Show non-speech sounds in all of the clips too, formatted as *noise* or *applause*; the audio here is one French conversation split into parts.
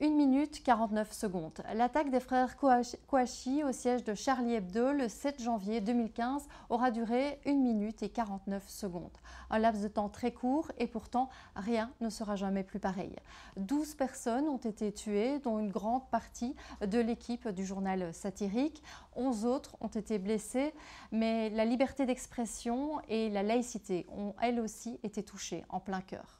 1 minute 49 secondes. L'attaque des frères Kouachi au siège de Charlie Hebdo le 7 janvier 2015 aura duré 1 minute et 49 secondes. Un laps de temps très court et pourtant rien ne sera jamais plus pareil. 12 personnes ont été tuées, dont une grande partie de l'équipe du journal satirique. 11 autres ont été blessées, mais la liberté d'expression et la laïcité ont elles aussi été touchées en plein cœur.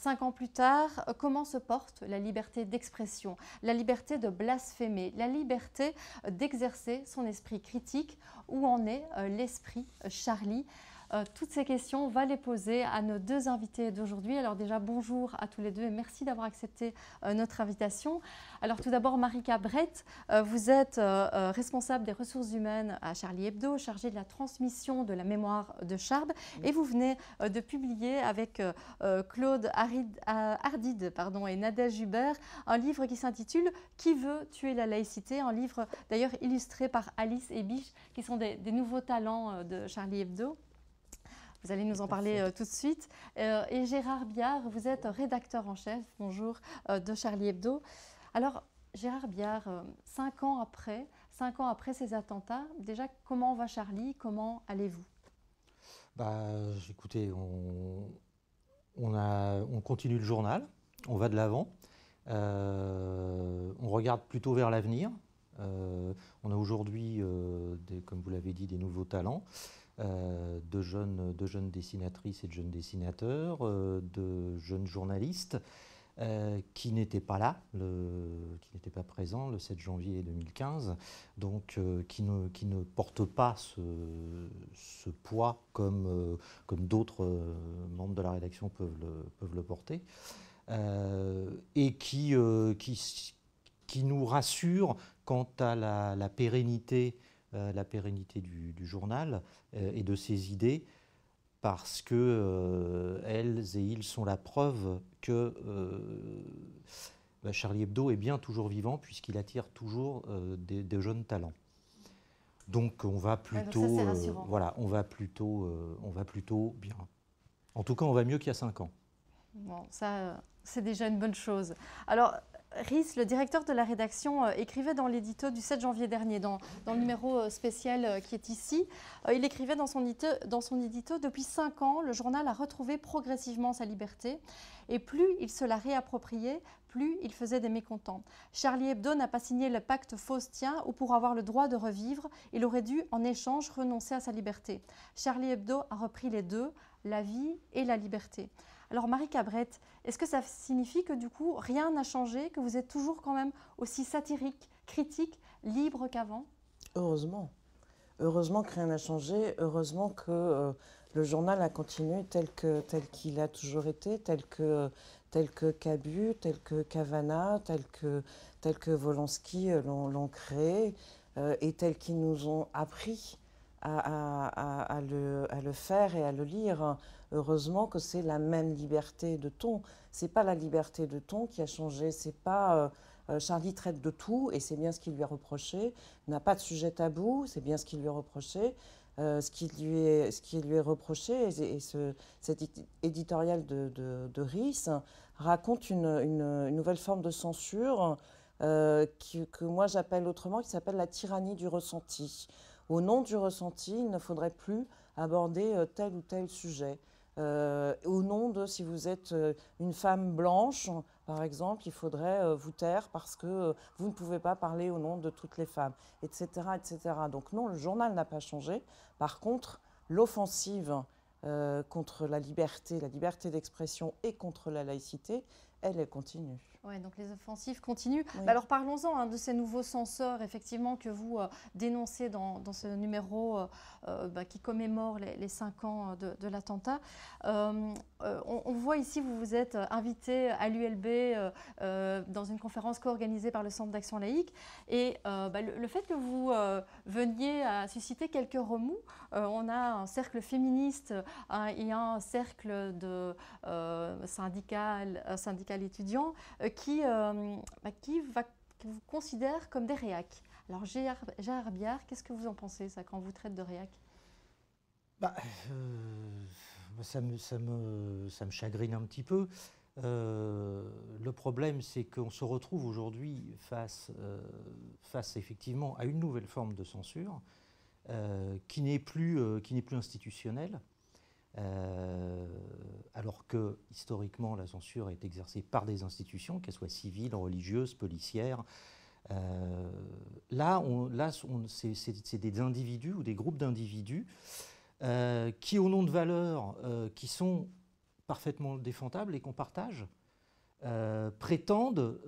Cinq ans plus tard, comment se porte la liberté d'expression, la liberté de blasphémer, la liberté d'exercer son esprit critique? Où en est euh, l'esprit Charlie? Euh, toutes ces questions, on va les poser à nos deux invités d'aujourd'hui. Alors déjà, bonjour à tous les deux et merci d'avoir accepté euh, notre invitation. Alors tout d'abord, Marika Brett, euh, vous êtes responsable des ressources humaines à Charlie Hebdo, chargée de la transmission de la mémoire de Charb, et vous venez de publier avec Claude Hardid pardon, et Nadège Hubert un livre qui s'intitule Qui veut tuer la laïcité? Un livre d'ailleurs illustré par Alice et Biche, qui sont des nouveaux talents de Charlie Hebdo. Vous allez nous en parler euh, tout de suite. Euh, et Gérard Biard, vous êtes rédacteur en chef, bonjour, euh, de Charlie Hebdo. Alors, Gérard Biard, cinq ans après, cinq ans après ces attentats, déjà, comment va Charlie? Comment allez-vous? Bah, Écoutez, on, on, a, on continue le journal, on va de l'avant, on regarde plutôt vers l'avenir. on a aujourd'hui, comme vous l'avez dit, des nouveaux talents. Euh, de, jeunes, de jeunes dessinatrices et de jeunes dessinateurs, euh, de jeunes journalistes euh, qui n'étaient pas là, qui n'étaient pas présents le 7 janvier 2015, donc qui, ne, qui ne portent pas ce, ce poids comme, comme d'autres membres de la rédaction peuvent le, peuvent le porter, et qui, qui, qui nous rassurent quant à la, la pérennité la pérennité du, journal euh, et de ses idées parce que euh, elles et ils sont la preuve que bah, Charlie Hebdo est bien toujours vivant puisqu'il attire toujours des, jeunes talents. Donc on va plutôt, voilà, on va plutôt, on va plutôt bien. En tout cas, on va mieux qu'il y a cinq ans. Bon, ça, c'est déjà une bonne chose. Alors, Rhys, le directeur de la rédaction, euh, écrivait dans l'édito du 7 janvier dernier, dans, le numéro euh, spécial euh, qui est ici, il écrivait dans son, édito, dans Depuis cinq ans, le journal a retrouvé progressivement sa liberté, et plus il se l'a réapproprié, plus il faisait des mécontents. Charlie Hebdo n'a pas signé le pacte faustien où pour avoir le droit de revivre, il aurait dû en échange renoncer à sa liberté. Charlie Hebdo a repris les deux, la vie et la liberté. Alors Marie Cabrette, est-ce que ça signifie que du coup rien n'a changé, que vous êtes toujours quand même aussi satirique, critique, libre qu'avant? Heureusement. Heureusement que rien n'a changé, heureusement que euh, le journal a continué tel qu'il a toujours été, tel que Cabu, tel que Cavana, tel que tel Volonsky euh, l'ont créé euh, et tel qu'ils nous ont appris à, le, faire et à le lire. Heureusement que c'est la même liberté de ton. C'est pas la liberté de ton qui a changé. C'est pas euh, euh, Charlie traite de tout et c'est bien ce qu'il lui a reproché. N'a pas de sujet tabou, c'est bien ce qu'il lui a reproché. Euh, ce, qui lui est, ce qui lui est reproché, et, ce, cet éditorial de, de, raconte une, une, nouvelle forme de censure qui, que moi j'appelle autrement, qui s'appelle la tyrannie du ressenti. Au nom du ressenti, il ne faudrait plus aborder tel ou tel sujet. Euh, au nom de si vous êtes euh, une femme blanche, par exemple, il faudrait euh, vous taire parce que vous ne pouvez pas parler au nom de toutes les femmes, etc. etc. Donc non, le journal n'a pas changé. Par contre, l'offensive contre la liberté, la liberté d'expression et contre la laïcité, elle, elle continue. Oui, donc les offensives continuent. Bah, alors parlons-en hein, de ces nouveaux censeurs, effectivement, que vous euh, dénoncez dans, ce numéro euh, euh, bah, qui commémore les, cinq ans de, l'attentat. On, voit ici, vous vous êtes invité à l'ULB dans une conférence co-organisée par le Centre d'action laïque. Et bah, le, fait que vous veniez à susciter quelques remous, on a un cercle féministe et un cercle de syndical, syndical étudiant qui, euh, bah, qui, va, vous considère comme des réacs. Alors, Gérard Biard, qu'est-ce que vous en pensez, ça, quand vous traite de réac bah, euh, ça, me, ça, me, ça, me, chagrine un petit peu. le problème, c'est qu'on se retrouve aujourd'hui face, face effectivement à une nouvelle forme de censure qui n'est plus, qui n'est plus institutionnelle, alors que historiquement la censure est exercée par des institutions, qu'elles soient civiles, religieuses, policières, euh, là, là c'est des individus ou des groupes d'individus euh, qui, au nom de valeurs euh, qui sont parfaitement défendables et qu'on partage, prétendent,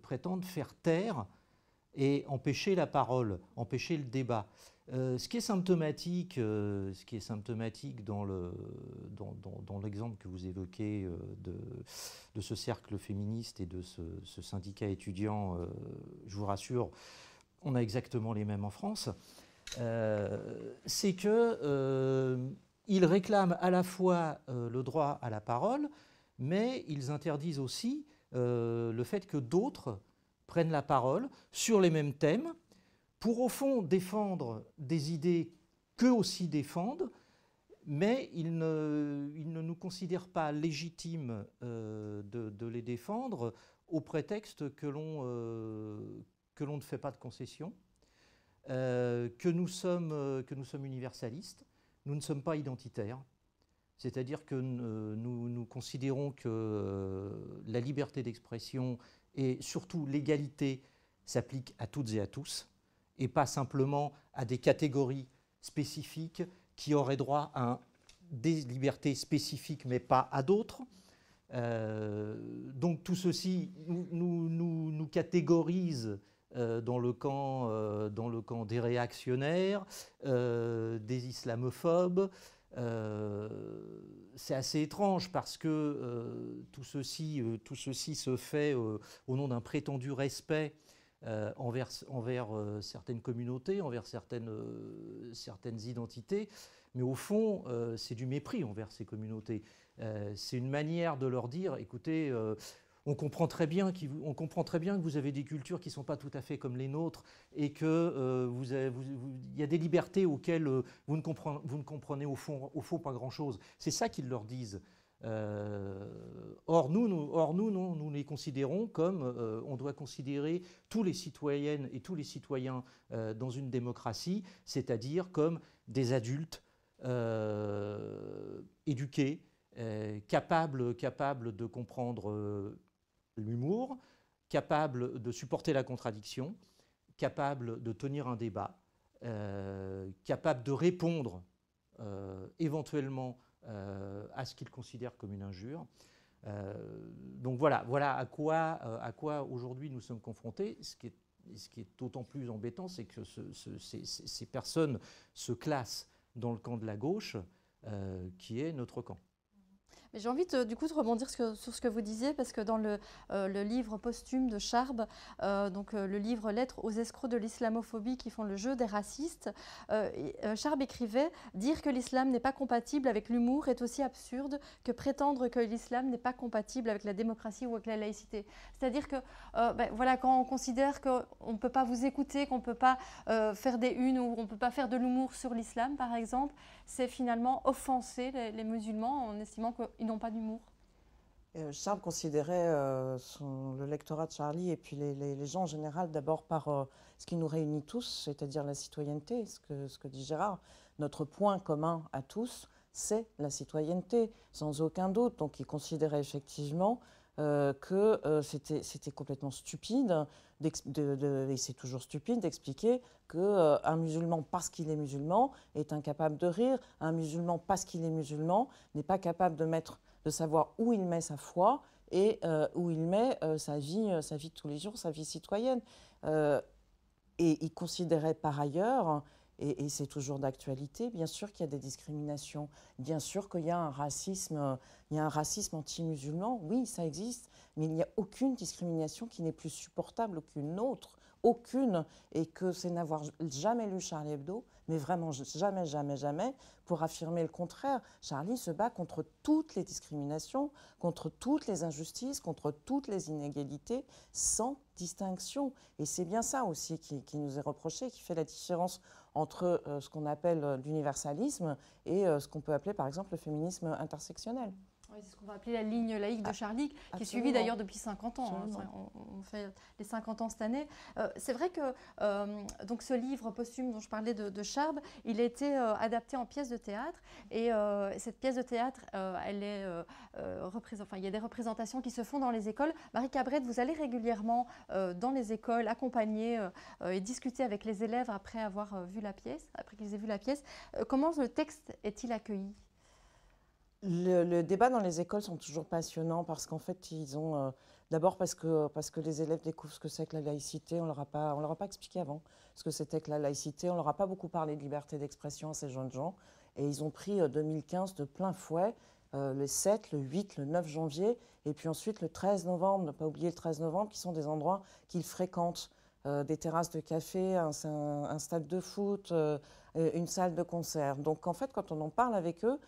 prétendent faire taire et empêcher la parole, empêcher le débat. Euh, ce qui est symptomatique, euh, ce qui est symptomatique dans, le, dans, dans, l'exemple que vous évoquez euh, de, ce cercle féministe et de ce, syndicat étudiant, je vous rassure, on a exactement les mêmes en France, c'est que ils réclament à la fois le droit à la parole, mais ils interdisent aussi le fait que d'autres prennent la parole sur les mêmes thèmes pour au fond défendre des idées qu'eux aussi défendent, mais ils ne, nous considèrent pas légitimes euh, de, les défendre au prétexte que l'on euh, ne fait pas de concessions, euh, que, nous sommes, universalistes, nous ne sommes pas identitaires. C'est-à-dire que nous, considérons que la liberté d'expression et surtout l'égalité s'applique à toutes et à tous et pas simplement à des catégories spécifiques qui auraient droit à des libertés spécifiques mais pas à d'autres. Euh, donc tout ceci nous, nous, nous, catégorise euh, dans, le camp, euh, dans le camp des réactionnaires, des islamophobes. C'est assez étrange parce que tout, ceci, tout ceci se fait au nom d'un prétendu respect euh, envers, envers euh, certaines communautés, envers certaines, euh, certaines identités. Mais au fond, c'est du mépris envers ces communautés. c'est une manière de leur dire, écoutez, on comprend, très bien comprend très bien que vous avez des cultures qui ne sont pas tout à fait comme les nôtres et qu'il vous y a des libertés auxquelles vous ne comprenez, vous ne comprenez au, fond, au pas grand-chose. C'est ça qu'ils leur disent. Euh, or, nous, nous, or, nous, nous les considérons comme euh, on doit considérer tous les citoyennes et tous les citoyens euh, dans une démocratie, c'est-à-dire comme des adultes éduqués, capables, capables de comprendre l'humour, capables de supporter la contradiction, capables de tenir un débat, capables de répondre éventuellement euh, à ce qu'ils considèrent comme une injure. Euh, donc voilà, voilà à quoi, euh, aujourd'hui nous sommes confrontés. Ce qui est, d'autant plus embêtant, c'est que ces, personnes se classent dans le camp de la gauche, qui est notre camp. J'ai envie du coup de rebondir sur, ce que vous disiez, parce que dans le, euh, livre posthume de Charb, euh, donc euh, le livre Lettres aux escrocs de l'islamophobie qui font le jeu des racistes, Charb écrivait Dire que l'islam n'est pas compatible avec l'humour est aussi absurde que prétendre que l'islam n'est pas compatible avec la démocratie ou avec la laïcité. C'est-à-dire que ben, voilà, quand on considère qu'on ne peut pas vous écouter, qu'on ne peut pas faire des unes ou on ne peut pas faire de l'humour sur l'islam, par exemple, c'est finalement offenser les, les musulmans en estimant que ils n'ont pas d'humour euh, Charles considérait euh, le lectorat de Charlie et puis les, gens en général d'abord par euh, ce qui nous réunit tous, c'est-à-dire la citoyenneté, ce que, ce que dit Gérard. Notre point commun à tous, c'est la citoyenneté, sans aucun doute. Donc il considérait effectivement que c'était complètement stupide, et c'est toujours stupide d'expliquer qu'un musulman, parce qu'il est musulman, est incapable de rire, un musulman, parce qu'il est musulman, n'est pas capable de mettre de savoir où il met sa foi et euh, où il met euh, sa, vie, euh, sa vie de tous les jours, sa vie citoyenne. et il considérait par ailleurs, et, c'est toujours d'actualité, bien sûr qu'il y a des discriminations, bien sûr qu'il y a un racisme, il y a un racisme anti-musulman, oui, ça existe, mais il n'y a aucune discrimination qui n'est plus supportable qu'une autre aucune, et que c'est n'avoir jamais lu Charlie Hebdo, mais vraiment jamais, jamais, jamais, pour affirmer le contraire. Charlie se bat contre toutes les discriminations, contre toutes les injustices, contre toutes les inégalités, sans distinction. Et c'est bien ça aussi qui, nous est reproché, qui fait la différence entre euh, ce qu'on appelle l'universalisme et euh, ce qu'on peut appeler par exemple le féminisme intersectionnel. C'est ce qu'on va appeler la ligne laïque de ah, Charlie, qui est suivie d'ailleurs depuis 50 ans. Hein. On, fait les 50 ans cette année. Euh, c'est vrai que euh, donc ce livre posthume dont je parlais de, de Charb, il a été euh, adapté en pièce de théâtre. Et cette pièce de théâtre, elle est enfin, il y a des représentations qui se font dans les écoles. Marie Cabrette, vous allez régulièrement dans les écoles accompagner et discuter avec les élèves après avoir vu la pièce, après qu'ils aient vu la pièce. comment le texte est-il accueilli? Le, débat dans les écoles sont toujours passionnants parce qu'en fait, ils ont. Euh, d'abord parce que, parce que les élèves découvrent ce que c'est que la laïcité. On ne leur, a pas, expliqué avant ce que c'était que la laïcité. On ne leur a pas beaucoup parlé de liberté d'expression à ces jeunes gens. Et ils ont pris 2015 euh, de plein fouet, euh, le 7, le 8, le 9 janvier, et puis ensuite le 13 novembre. Ne pas oublier le 13 novembre, qui sont des endroits qu'ils fréquentent. des terrasses de café, un stade de foot, une salle de concert. Donc en fait, quand on en parle avec eux,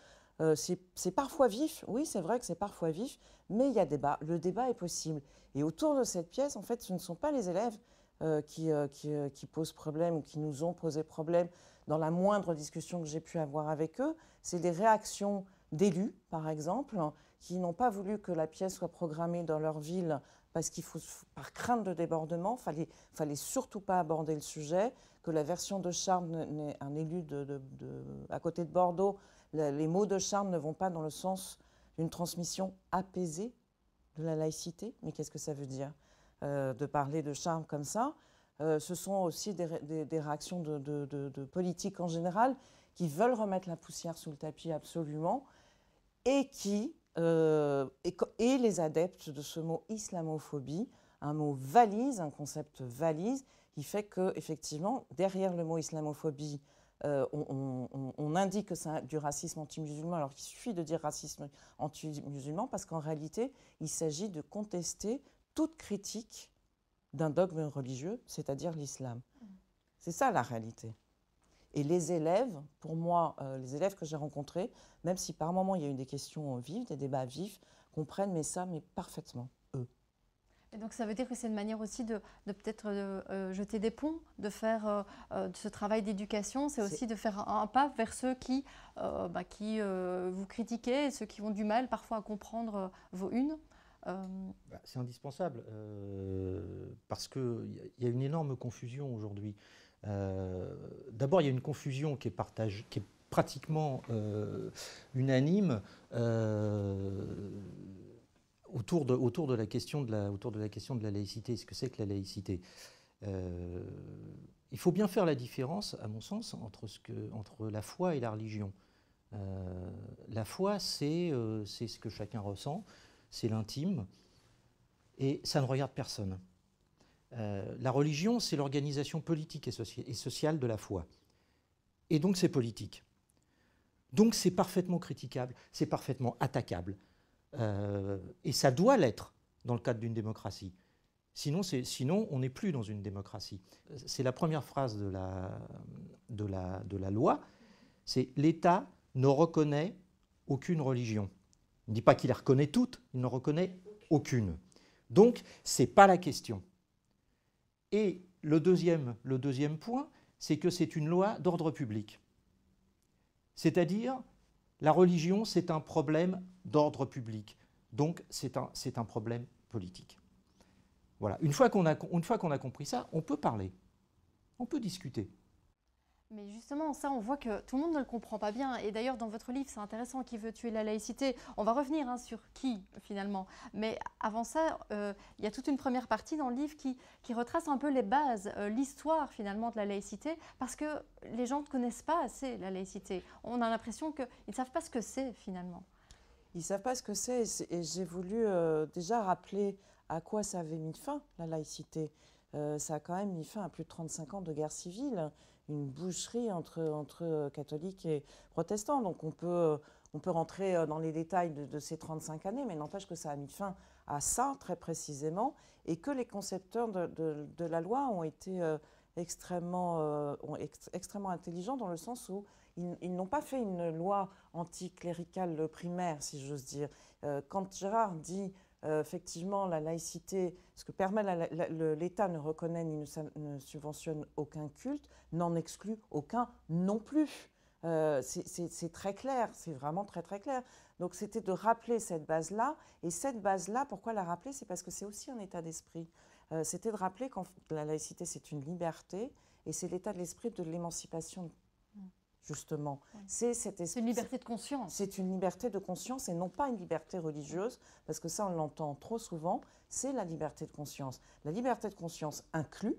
euh, c'est parfois vif, oui, c'est vrai que c'est parfois vif, mais il y a débat. Le débat est possible. Et autour de cette pièce, en fait, ce ne sont pas les élèves euh, qui, euh, qui, posent problème ou qui nous ont posé problème dans la moindre discussion que j'ai pu avoir avec eux. C'est des réactions d'élus, par exemple, qui n'ont pas voulu que la pièce soit programmée dans leur ville parce qu'il faut, par crainte de débordement, fallait, fallait surtout pas aborder le sujet, que la version de Charme, un élu à côté de Bordeaux, les mots de charme ne vont pas dans le sens d'une transmission apaisée de la laïcité. Mais qu'est-ce que ça veut dire euh, de parler de charme comme ça? Euh, Ce sont aussi des, réactions de, de, politique en général qui veulent remettre la poussière sous le tapis absolument et qui, euh, et, les adeptes de ce mot islamophobie, un mot valise, un concept valise, qui fait que effectivement derrière le mot islamophobie, euh, on, indique que c'est du racisme anti-musulman, alors qu'il suffit de dire racisme anti-musulman, parce qu'en réalité, il s'agit de contester toute critique d'un dogme religieux, c'est-à-dire l'islam. C'est ça la réalité. Et les élèves, pour moi, euh, les élèves que j'ai rencontrés, même si par moments il y a eu des questions vives, des débats vifs, comprennent mais ça, mais parfaitement donc ça veut dire que c'est une manière aussi de, peut-être euh, euh, jeter des ponts, de faire euh, ce travail d'éducation, c'est aussi de faire un, pas vers ceux qui, bah, qui vous critiquez, ceux qui ont du mal parfois à comprendre vos unes. Bah, c'est indispensable parce qu'il y, a une énorme confusion aujourd'hui. D'abord, il y a une confusion qui est, qui est pratiquement unanime autour de, autour, de la question de la, laïcité, ce que c'est que la laïcité? Euh, il faut bien faire la différence, à mon sens, entre, la foi et la religion. Euh, la foi, euh, c'est ce que chacun ressent, c'est l'intime, et ça ne regarde personne. La religion, c'est l'organisation politique et, sociale de la foi. Et donc c'est politique. Donc c'est parfaitement critiquable, c'est parfaitement attaquable. Euh, et ça doit l'être dans le cadre d'une démocratie. Sinon, sinon on n'est plus dans une démocratie. C'est la première phrase de la loi, c'est l'État ne reconnaît aucune religion. Il ne dit pas qu'il les reconnaît toutes, il ne reconnaît aucune. Donc, ce n'est pas la question. Et le deuxième, point, c'est que c'est une loi d'ordre public. C'est-à-dire, la religion, c'est un problème d'ordre public. Donc, c'est un, problème politique. Voilà. Une fois qu'on a compris ça, on peut parler. On peut discuter. Mais justement, ça, on voit que tout le monde ne le comprend pas bien. Et d'ailleurs, dans votre livre, c'est intéressant qui veut tuer la laïcité? On va revenir hein, sur qui, finalement. Mais avant ça, euh, il y a toute une première partie dans le livre qui, qui retrace un peu les bases, euh, l'histoire, finalement, de la laïcité, parce que les gens ne connaissent pas assez la laïcité. On a l'impression qu'ils ne savent pas ce que c'est, finalement. Ils ne savent pas ce que c'est. Et j'ai voulu euh, déjà rappeler à quoi ça avait mis fin, la laïcité. ça a quand même mis fin à plus de 35 ans de guerre civile une boucherie entre, entre catholiques et protestants. Donc on peut, on peut rentrer euh, dans les détails de, ces 35 années, mais n'empêche que ça a mis fin à ça très précisément et que les concepteurs de, de, la loi ont été euh, extrêmement, euh, extrêmement intelligents dans le sens où ils, n'ont pas fait une loi anticléricale primaire, si j'ose dire. quand Gérard dit euh, effectivement, la laïcité, ce que permet l'État ne reconnaît ni ne, subventionne aucun culte, n'en exclut aucun non plus. Euh, c'est très clair, c'est vraiment très très clair. Donc c'était de rappeler cette base-là. Et cette base-là, pourquoi la rappeler? C'est parce que c'est aussi un état d'esprit. Euh, c'était de rappeler que la laïcité, c'est une liberté, et c'est l'état de l'esprit de l'émancipation justement. C'est cette une liberté de conscience. C'est une liberté de conscience et non pas une liberté religieuse, parce que ça on l'entend trop souvent, c'est la liberté de conscience. La liberté de conscience inclut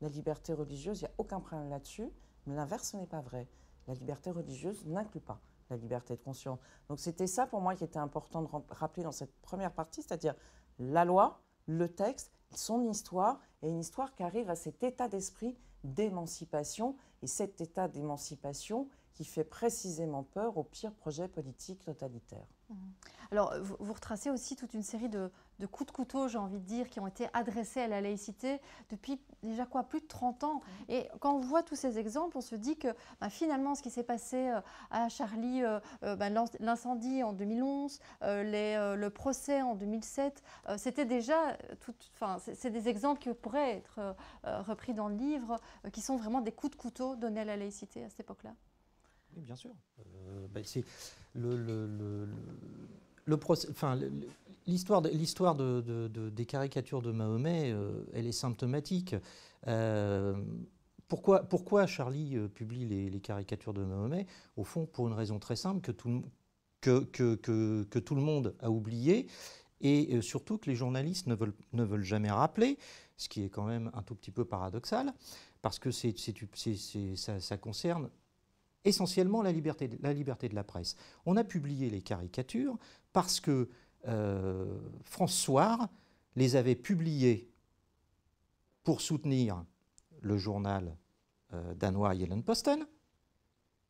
la liberté religieuse, il n'y a aucun problème là-dessus, mais l'inverse n'est pas vrai. La liberté religieuse n'inclut pas la liberté de conscience. Donc c'était ça pour moi qui était important de rappeler dans cette première partie, c'est-à-dire la loi, le texte, son histoire, et une histoire qui arrive à cet état d'esprit d'émancipation, et cet état d'émancipation qui fait précisément peur au pire projet politique totalitaire. Mmh. Alors, vous, retracez aussi toute une série de, coups de couteau, j'ai envie de dire, qui ont été adressés à la laïcité depuis déjà quoi, plus de 30 ans. Mmh. Et quand on voit tous ces exemples, on se dit que bah, finalement, ce qui s'est passé euh, à Charlie, euh, euh, bah, l'incendie en 2011, le procès en 2007, c'était déjà, enfin, c'est des exemples qui pourraient être repris dans le livre, qui sont vraiment des coups de couteau donnés à la laïcité à cette époque-là. Oui, bien sûr. C'est l'histoire, l'histoire de, des caricatures de Mahomet, euh, elle est symptomatique. Euh, pourquoi, Charlie publie les, caricatures de Mahomet? Au fond, pour une raison très simple que tout, le monde a oublié et surtout que les journalistes ne veulent, ne veulent jamais rappeler, ce qui est quand même un tout petit peu paradoxal, parce que ça concerne essentiellement la liberté, de la presse. On a publié les caricatures parce que euh, François les avait publiées pour soutenir le journal euh, danois Posten.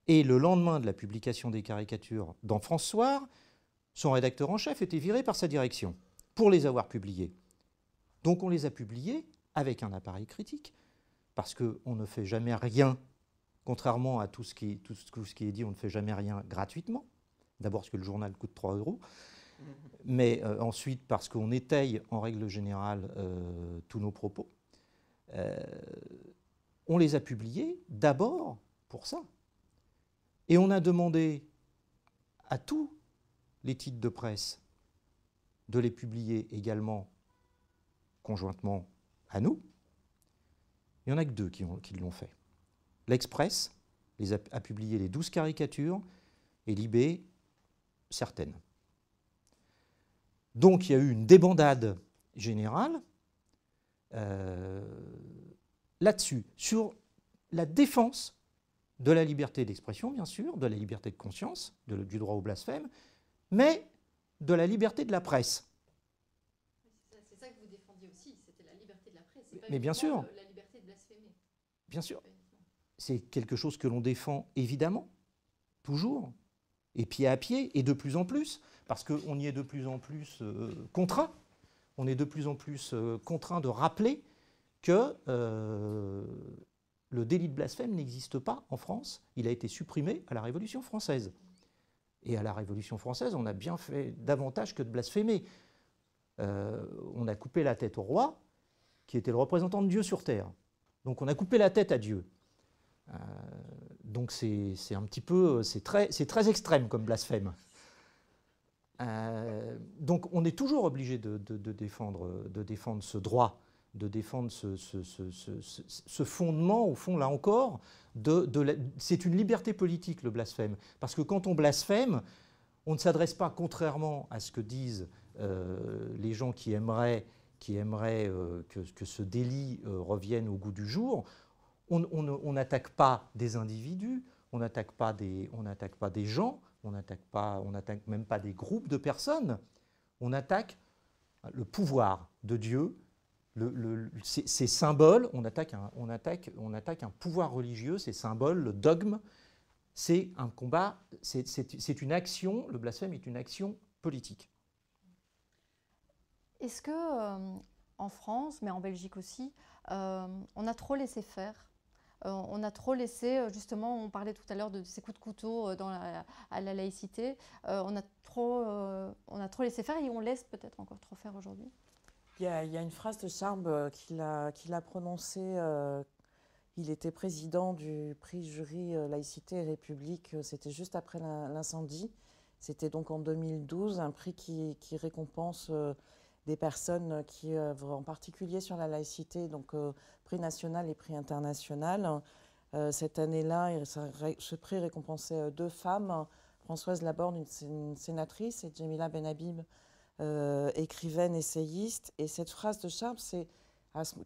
Et le lendemain de la publication des caricatures dans François, son rédacteur en chef était viré par sa direction pour les avoir publiées. Donc on les a publiées avec un appareil critique, parce qu'on ne fait jamais rien Contrairement à tout ce, qui, est dit, on ne fait jamais rien gratuitement. D'abord parce que le journal coûte 3 euros, mais euh, ensuite parce qu'on étaye en règle générale euh, tous nos propos. Euh, on les a publiés d'abord pour ça. Et on a demandé à tous les titres de presse de les publier également conjointement à nous. Il n'y en a que deux qui l'ont fait. L'Express a, publié les 12 caricatures et Libé certaines. Donc il y a eu une débandade générale euh, là-dessus, sur la défense de la liberté d'expression, bien sûr, de la liberté de conscience, du droit au blasphème, mais de la liberté de la presse. C'est ça que vous défendiez aussi, c'était la liberté de la presse. mais bien sûr. La liberté de blasphémer. Bien sûr c'est quelque chose que l'on défend évidemment, toujours, et pied à pied, et de plus en plus, parce qu'on y est de plus en plus euh, contraint. On est de plus en plus euh, contraint de rappeler que euh, le délit de blasphème n'existe pas en France. Il a été supprimé à la Révolution française. Et à la Révolution française, on a bien fait davantage que de blasphémer. on a coupé la tête au roi, qui était le représentant de Dieu sur terre. Donc on a coupé la tête à Dieu. Euh, donc c'est un petit peu, c'est très, très extrême comme blasphème. Euh, donc on est toujours obligé de, défendre, de défendre ce droit, de défendre ce, ce, fondement, au fond, là encore, c'est une liberté politique, le blasphème. Parce que quand on blasphème, on ne s'adresse pas, contrairement à ce que disent euh, les gens qui aimeraient, qui aimeraient que, que, ce délit revienne au goût du jour, on n'attaque pas des individus, on n'attaque pas, des, pas des gens, on n'attaque même pas des groupes de personnes, on attaque le pouvoir de Dieu, ces, symboles, on attaque, un, on, attaque, on attaque un pouvoir religieux, ces symboles, le dogme, c'est un combat, c'est une action, le blasphème est une action politique. Est-ce que euh, en France, mais en Belgique aussi, euh, on a trop laissé faire on a trop laissé, euh, justement, on parlait tout à l'heure de, ces coups de couteau euh, à la laïcité, on, a trop, on a trop laissé faire et on laisse peut-être encore trop faire aujourd'hui. Il y, a, une phrase de Charb qu'il a prononcée. il était président du prix jury laïcité et république. C'était juste après l'incendie. C'était donc en 2012 un prix qui, récompense des personnes qui œuvrent en particulier sur la laïcité, donc prix national et prix international. cette année-là, ce prix récompensait deux femmes, Françoise Laborde, une, sénatrice, et Jamila Benhabib, écrivaine, essayiste. Et cette phrase de c'est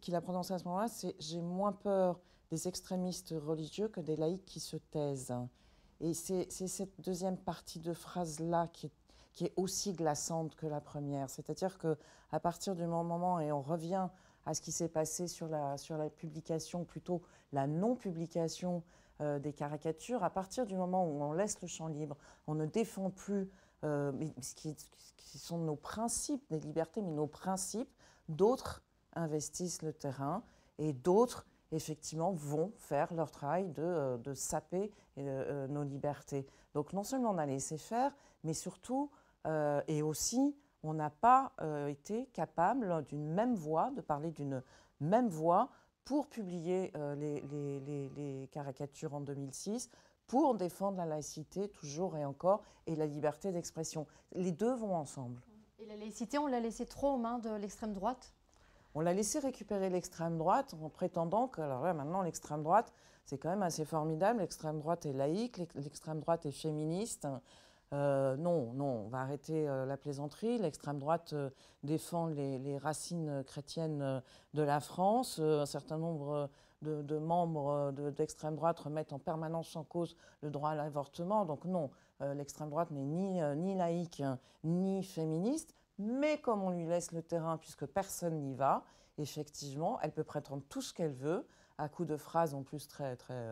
qu'il a prononcée à ce moment-là, c'est J'ai moins peur des extrémistes religieux que des laïcs qui se taisent. Et c'est cette deuxième partie de phrase-là qui, qui, est aussi glaçante que la première. C'est-à-dire qu'à partir du moment, et on revient à ce qui s'est passé sur la, sur la publication, plutôt la non-publication euh, des caricatures, à partir du moment où on laisse le champ libre, on ne défend plus euh, ce, qui, sont nos principes, des libertés, mais nos principes, d'autres investissent le terrain et d'autres, effectivement, vont faire leur travail de, euh, de saper nos libertés. Donc non seulement on a laissé faire, mais surtout, euh, et aussi, on n'a pas été capable d'une même voix, de parler d'une même voix pour publier les, les, les, caricatures en 2006, pour défendre la laïcité toujours et encore, et la liberté d'expression. Les deux vont ensemble. Et la laïcité, on l'a laissé trop aux mains de l'extrême droite? On l'a laissé récupérer l'extrême droite en prétendant que, alors là, maintenant, l'extrême droite, c'est quand même assez formidable. L'extrême droite est laïque, l'extrême droite est féministe. Euh, non, non, on va arrêter euh, la plaisanterie. L'extrême droite euh, défend les, racines chrétiennes de la France. un certain nombre de, membres d'extrême droite remettent en permanence en cause le droit à l'avortement. Donc non, l'extrême droite n'est ni, laïque ni féministe. Mais comme on lui laisse le terrain, puisque personne n'y va, effectivement, elle peut prétendre tout ce qu'elle veut, à coup de phrases en plus très, très,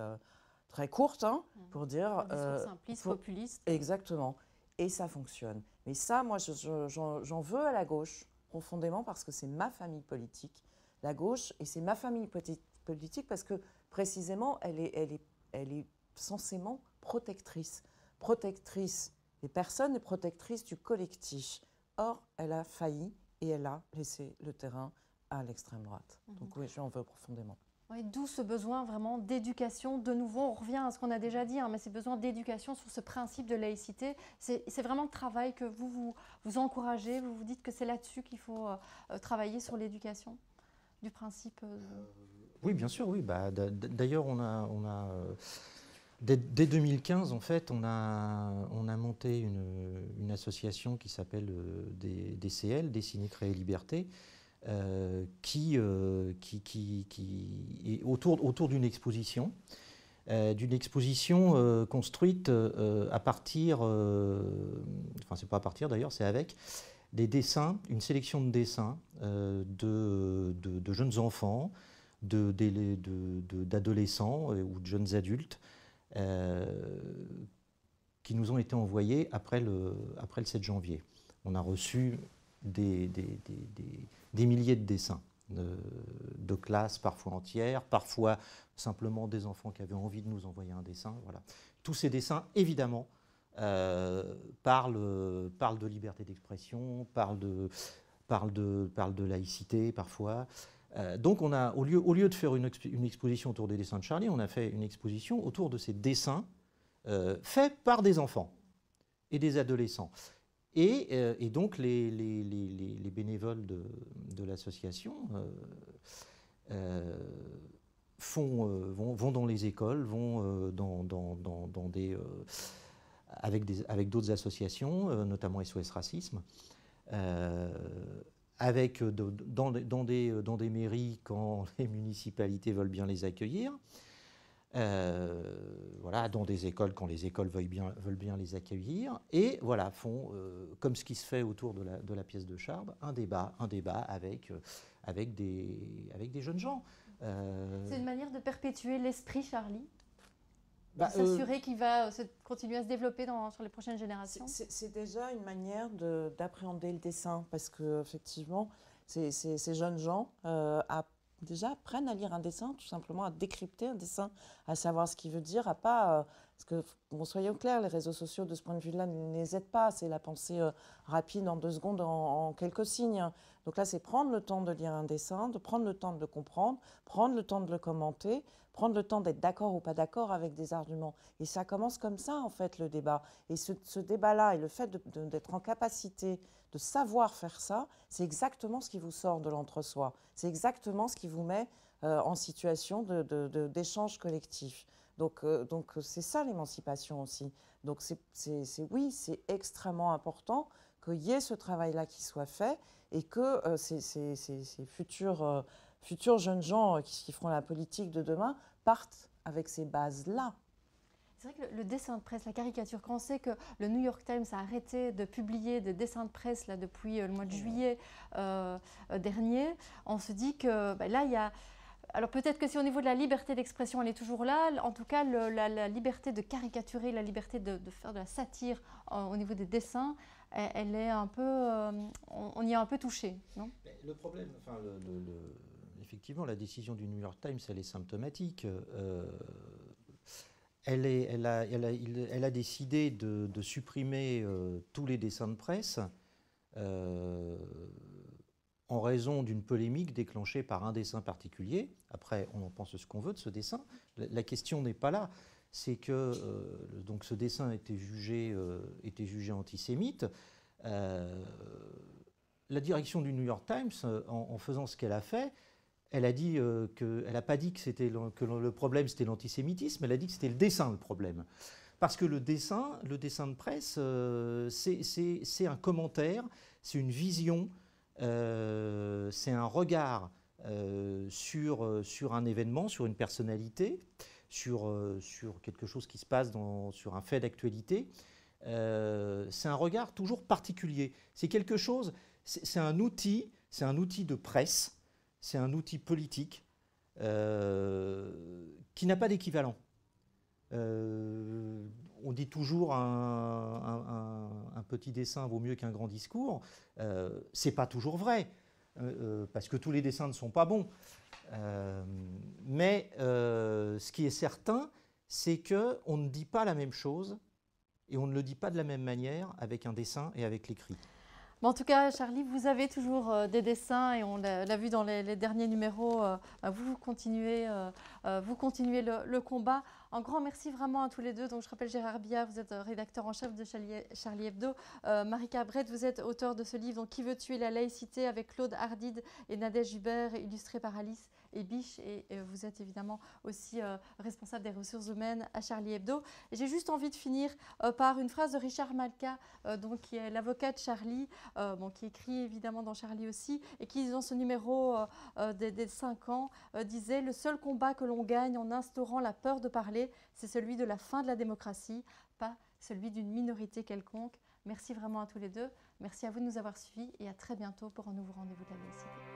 très courtes, hein, mmh. pour dire... Euh, simpliste, populiste. Exactement. Et ça fonctionne. Mais ça, moi, j'en veux à la gauche, profondément, parce que c'est ma famille politique, la gauche, et c'est ma famille politique parce que, précisément, elle est, elle est, elle est censément protectrice. Protectrice des personnes et protectrice du collectif. Or, elle a failli et elle a laissé le terrain à l'extrême droite. Mhm. Donc oui, j'en veux profondément. D'où ce besoin vraiment d'éducation. De nouveau, on revient à ce qu'on a déjà dit, hein, mais c'est besoin d'éducation sur ce principe de laïcité. C'est vraiment le travail que vous, vous, encouragez, vous vous dites que c'est là-dessus qu'il faut euh, travailler sur l'éducation du principe. Euh, oui, bien sûr, oui. Bah, D'ailleurs, on a, euh, Dès, 2015, en fait, on a, on a monté une, association qui s'appelle euh, DCL, Dessiner, Créer, Liberté, euh, euh, qui, est autour, d'une exposition, d'une exposition construite à partir, enfin c'est pas à partir d'ailleurs, c'est avec des dessins, une sélection de dessins de, de, jeunes enfants, d'adolescents ou de jeunes adultes, euh, qui nous ont été envoyés après le, après le 7 janvier. On a reçu des, des, des, des milliers de dessins de, classes, parfois entières, parfois simplement des enfants qui avaient envie de nous envoyer un dessin. Voilà. Tous ces dessins, évidemment, euh, parlent, parlent, de liberté d'expression, parlent de, parlent, de, parlent de laïcité parfois. Euh, donc, on a, au, lieu, au lieu de faire une, exposition autour des dessins de Charlie, on a fait une exposition autour de ces dessins euh, faits par des enfants et des adolescents. Et, euh, donc, les, bénévoles de, l'association vont, dans les écoles, vont avec d'autres associations, notamment SOS Racisme avec euh, euh, dans, des, mairies quand *laughs* les municipalités veulent bien les accueillir. Euh, voilà, dans des écoles quand les écoles veulent bien, veulent bien les accueillir, et voilà, font, comme ce qui se fait autour de la, de la pièce de Charbe, un débat, un débat avec, avec, des, avec des jeunes gens. C'est une manière de perpétuer l'esprit Charlie bah, s'assurer qu'il va continuer à se développer dans, sur les prochaines générations C'est déjà une manière d'appréhender le dessin, parce qu'effectivement, ces, ces, jeunes gens euh, déjà apprennent à lire un dessin, tout simplement à décrypter un dessin, à savoir ce qu'il veut dire, à pas euh, Parce que, bon, soyons clairs, les réseaux sociaux, de ce point de vue-là, ne les aident pas. C'est la pensée euh, rapide en deux secondes, en, quelques signes. Donc là, c'est prendre le temps de lire un dessin, de prendre le temps de le comprendre, prendre le temps de le commenter, prendre le temps d'être d'accord ou pas d'accord avec des arguments. Et ça commence comme ça, en fait, le débat. Et ce, débat-là et le fait d'être en capacité de savoir faire ça, c'est exactement ce qui vous sort de l'entre-soi. C'est exactement ce qui vous met euh, en situation d'échange collectif. Donc, euh, donc c'est ça l'émancipation aussi. Donc c'est, oui, c'est extrêmement important qu'il y ait ce travail-là qui soit fait et que euh, ces, futurs, euh, futurs, jeunes gens qui, feront la politique de demain partent avec ces bases-là. C'est vrai que le, dessin de presse, la caricature, quand on sait que le New York Times a arrêté de publier des dessins de presse là, depuis le mois de juillet dernier, on se dit que ben là, il y a alors peut-être que si au niveau de la liberté d'expression, elle est toujours là, en tout cas la, liberté de caricaturer, la liberté de, faire de la satire au niveau des dessins, elle, est un peu, euh, on, y a un peu touché, non? Le problème, enfin, effectivement, la décision du New York Times, elle est symptomatique. Euh, elle, est, elle, a, elle, a, décidé de, supprimer euh, tous les dessins de presse en raison d'une polémique déclenchée par un dessin particulier. Après, on en pense ce qu'on veut de ce dessin. La, question n'est pas là. C'est que euh, donc ce dessin était jugé, euh, était jugé antisémite. Euh, la direction du New York Times, en, faisant ce qu'elle a fait, elle a dit que, elle n'a pas dit que, c'était que le problème c'était l'antisémitisme, elle a dit que c'était le dessin le problème. Parce que le dessin, le dessin de presse, c'est un commentaire, c'est une vision, c'est un regard sur, sur un événement, sur une personnalité, sur, sur quelque chose qui se passe dans, sur un fait d'actualité. c'est un regard toujours particulier. C'est quelque chose, c'est un outil, c'est un outil de presse, c'est un outil politique qui n'a pas d'équivalent. Euh, on dit toujours un, un, petit dessin vaut mieux qu'un grand discours. Euh, c'est pas toujours vrai, euh, euh, parce que tous les dessins ne sont pas bons. mais ce qui est certain, c'est que on ne dit pas la même chose et on ne le dit pas de la même manière avec un dessin et avec l'écrit en tout cas, Charlie, vous avez toujours euh, des dessins et on l'a vu dans les, derniers numéros. Euh, vous continuez, euh, vous continuez le, combat. Un grand merci vraiment à tous les deux. Donc, je rappelle Gérard Biard, vous êtes rédacteur en chef de Charlie, Hebdo. Marika Brett, vous êtes auteur de ce livre Qui veut tuer la laïcité avec Claude Hardid et Nadège Hubert, illustré par Alice et Biche. Et, vous êtes évidemment aussi responsable des ressources humaines à Charlie Hebdo. J'ai juste envie de finir par une phrase de Richard Malka, donc, qui est l'avocat de Charlie. Euh, qui écrit évidemment dans Charlie aussi, et qui, dans ce numéro euh, euh, des, 5 ans, disait Le seul combat que l'on gagne en instaurant la peur de parler, c'est celui de la fin de la démocratie, pas celui d'une minorité quelconque. Merci vraiment à tous les deux. Merci à vous de nous avoir suivis et à très bientôt pour un nouveau rendez-vous de la laïcité.